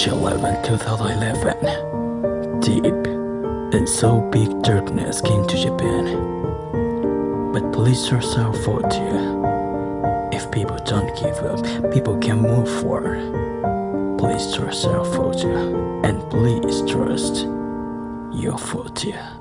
March 11, 2011. Deep and so big darkness came to Japan. But police are so for you. If people don't give up, people can move forward. Please trust our future and please trust your future.